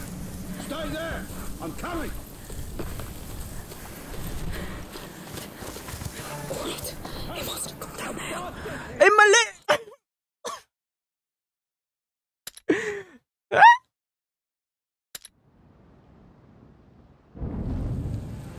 Stay there! I'm coming! Right. He must have gone down now.